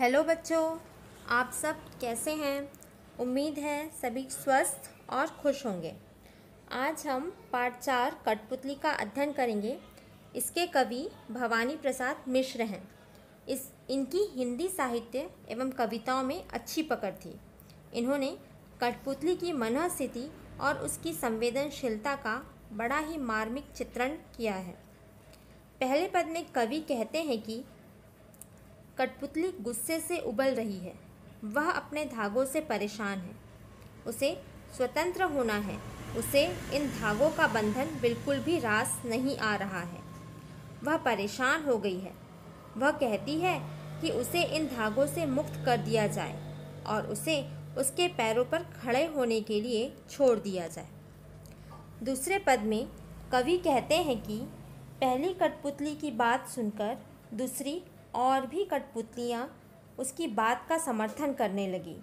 Hello बच्चों, आप सब कैसे हैं? उम्मीद है सभी स्वस्थ और खुश होंगे। आज हम पाठ चार कठपुतली का अध्ययन करेंगे। इसके कवि भवानी प्रसाद मिश्र हैं। इस, इनकी हिंदी साहित्य एवं कविताओं में अच्छी पकड़ थी। इन्होंने कठपुतली की मनःस्थिति और उसकी संवेदनशीलता का बड़ा ही मार्मिक चित्रण किया है। पहले पद में कवि कहते हैं कि कठपुतली गुस्से से उबल रही है। वह अपने धागों से परेशान है। उसे स्वतंत्र होना है। उसे इन धागों का बंधन बिल्कुल भी रास नहीं आ रहा है। वह परेशान हो गई है। वह कहती है कि उसे इन धागों से मुक्त कर दिया जाए और उसे उसके पैरों पर खड़े होने के लिए छोड़ दिया जाए। दूसरे पद में कवि कहते हैं कि पहली कठपुतली की बात सुनकर दूसरी और भी कठपुतलियाँ उसकी बात का समर्थन करने लगी।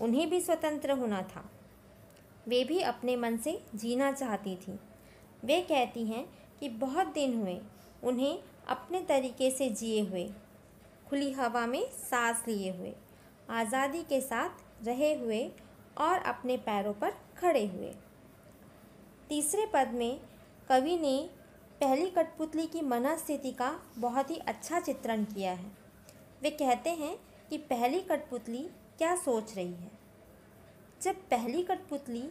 उन्हें भी स्वतंत्र होना था। वे भी अपने मन से जीना चाहती थीं। वे कहती हैं कि बहुत दिन हुए, उन्हें अपने तरीके से जिए हुए, खुली हवा में सांस लिए हुए, आज़ादी के साथ रहे हुए और अपने पैरों पर खड़े हुए। तीसरे पद में कवि ने पहली कठपुतली की मनस्थिति का बहुत ही अच्छा चित्रण किया है। वे कहते हैं कि पहली कठपुतली क्या सोच रही है? जब पहली कठपुतली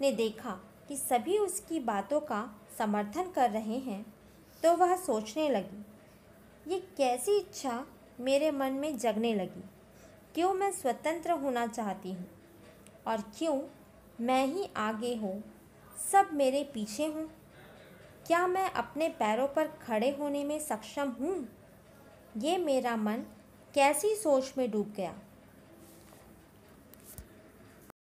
ने देखा कि सभी उसकी बातों का समर्थन कर रहे हैं तो वह सोचने लगी, ये कैसी इच्छा मेरे मन में जगने लगी। क्यों मैं स्वतंत्र होना चाहती हूँ? और क्यों मैं ही आगे हूँ? सब मेरे पीछे हूँ। क्या मैं अपने पैरों पर खड़े होने में सक्षम हूँ? ये मेरा मन कैसी सोच में डूब गया।